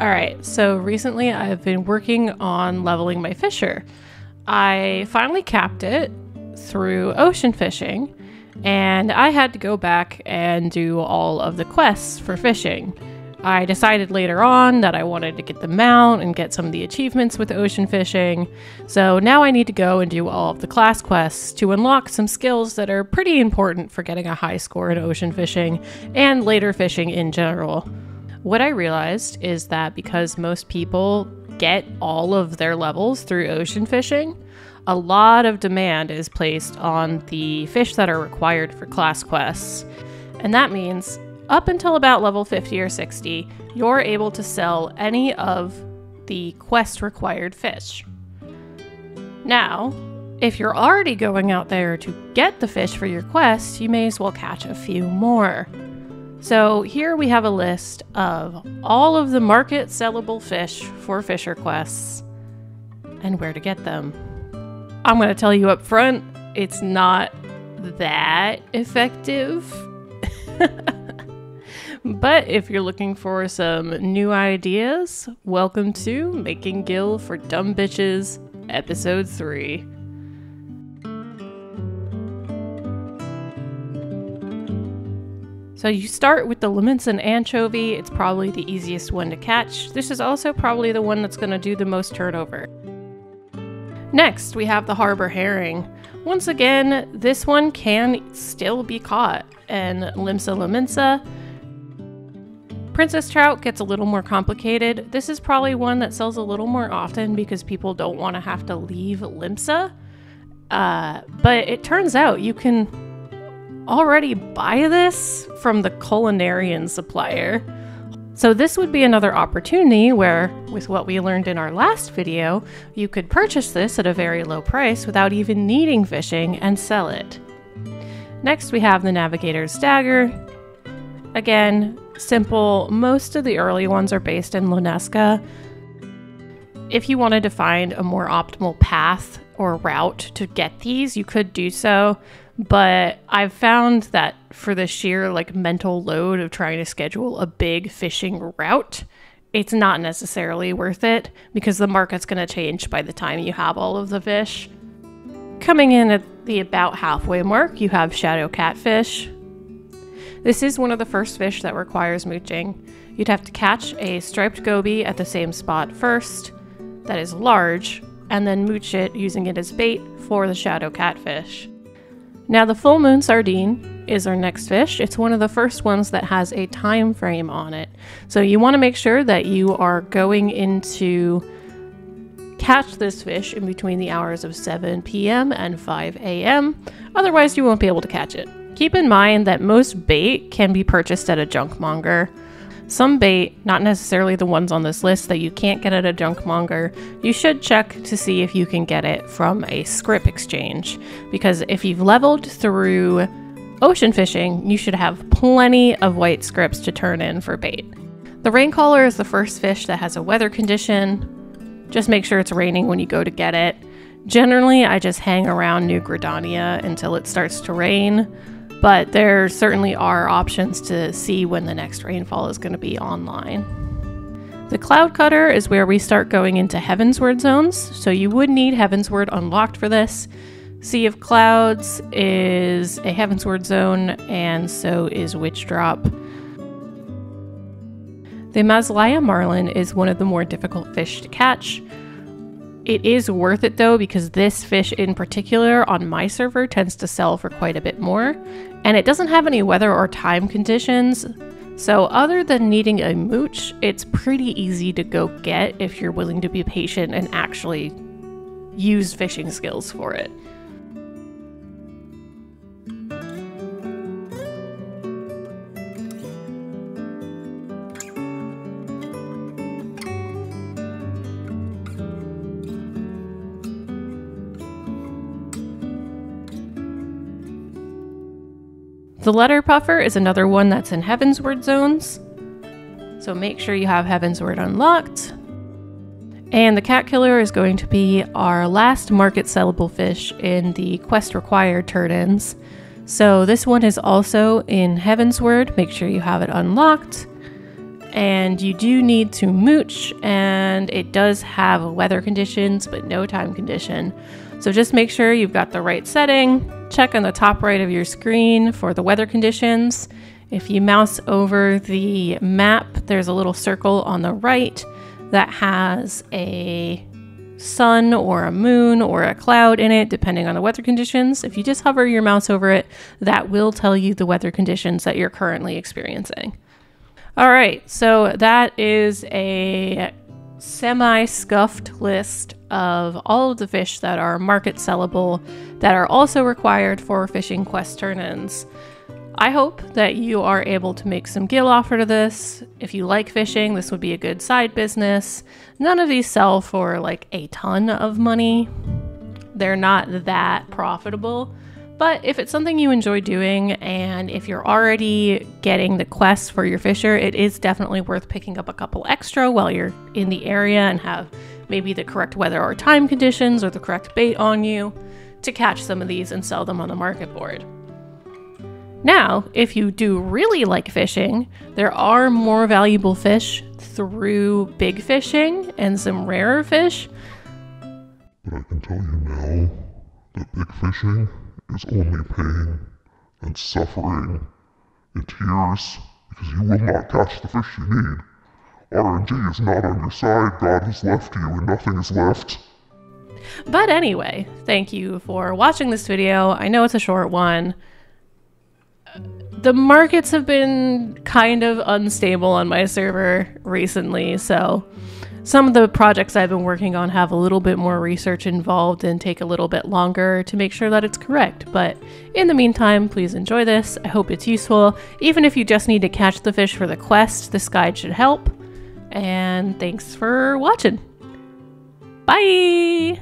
All right, so recently I've been working on leveling my fisher. I finally capped it through ocean fishing, and I had to go back and do all of the quests for fishing. I decided later on that I wanted to get the mount and get some of the achievements with ocean fishing, so now I need to go and do all of the class quests to unlock some skills that are pretty important for getting a high score in ocean fishing and later fishing in general. What I realized is that because most people get all of their levels through ocean fishing, a lot of demand is placed on the fish that are required for class quests. And that means up until about level 50 or 60, you're able to sell any of the quest required fish. Now, if you're already going out there to get the fish for your quest, you may as well catch a few more. So here we have a list of all of the market sellable fish for Fisher quests and where to get them. I'm going to tell you up front, it's not that effective. But if you're looking for some new ideas, welcome to Making Gil for Dumb Bitches, Episode 3. So you start with the Lominsan anchovy. It's probably the easiest one to catch. This is also probably the one that's going to do the most turnover. Next, we have the harbor herring. Once again, this one can still be caught, and Limsa Lominsa. Princess trout gets a little more complicated. This is probably one that sells a little more often because people don't want to have to leave Limsa. Uh, but it turns out you can already buy this from the culinarian supplier. So this would be another opportunity where, with what we learned in our last video, you could purchase this at a very low price without even needing fishing and sell it. Next we have the Navigator's Dagger. Again, simple, most of the early ones are based in La Noscea. If you wanted to find a more optimal path or route to get these, you could do so, but I've found that for the sheer like mental load of trying to schedule a big fishing route, it's not necessarily worth it because the market's going to change by the time you have all of the fish. Coming in at the about halfway mark, you have shadow catfish. This is one of the first fish that requires mooching. You'd have to catch a striped goby at the same spot first, that is large, and then mooch it using it as bait for the shadow catfish. Now, the full moon sardine is our next fish. It's one of the first ones that has a time frame on it. So you want to make sure that you are going into catch this fish in between the hours of 7 p.m. and 5 a.m. Otherwise, you won't be able to catch it. Keep in mind that most bait can be purchased at a junk monger. Some bait, not necessarily the ones on this list that you can't get at a junk monger, you should check to see if you can get it from a scrip exchange. Because if you've leveled through ocean fishing, you should have plenty of white scripts to turn in for bait. The raincaller is the first fish that has a weather condition. Just make sure it's raining when you go to get it. Generally, I just hang around New Gridania until it starts to rain but there certainly are options to see when the next rainfall is going to be online. The cloud cutter is where we start going into Heavensward zones, so you would need Heavensward unlocked for this. Sea of Clouds is a Heavensward zone, and so is Witch Drop. The Maslaya marlin is one of the more difficult fish to catch. It is worth it though, because this fish in particular on my server tends to sell for quite a bit more, and it doesn't have any weather or time conditions. So, other than needing a mooch, it's pretty easy to go get if you're willing to be patient and actually use fishing skills for it. The letter puffer is another one that's in Heavensward zones. So make sure you have Heavensward unlocked. And the cat killer is going to be our last market sellable fish in the quest required turn-ins. So this one is also in Heavensward. Make sure you have it unlocked. and you do need to mooch, and it does have weather conditions, but no time condition. So just make sure you've got the right setting. Check on the top right of your screen for the weather conditions. If you mouse over the map, there's a little circle on the right that has a sun or a moon or a cloud in it, depending on the weather conditions. If you just hover your mouse over it, that will tell you the weather conditions that you're currently experiencing. All right, so that is a semi scuffed list of all of the fish that are market sellable that are also required for fishing quest turn ins. I hope that you are able to make some gil offer to this. If you like fishing, this would be a good side business. None of these sell for like a ton of money. They're not that profitable, but if it's something you enjoy doing and if you're already getting the quest for your fisher, it is definitely worth picking up a couple extra while you're in the area and have maybe the correct weather or time conditions or the correct bait on you to catch some of these and sell them on the market board. Now, if you do really like fishing, there are more valuable fish through big fishing and some rarer fish. But I can tell you now that big fishing is only pain and suffering and tears because you will not catch the fish you need. RNG is not on your side, God has left you and nothing is left. But anyway, thank you for watching this video. I know it's a short one. The markets have been kind of unstable on my server recently, so some of the projects I've been working on have a little bit more research involved and take a little bit longer to make sure that it's correct. But in the meantime, please enjoy this. I hope it's useful. Even if you just need to catch the fish for the quest, this guide should help. And thanks for watching. Bye!